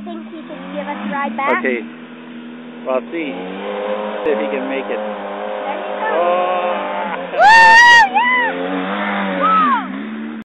you think he can give us a ride back? Okay. Well, I'll See if he can make it.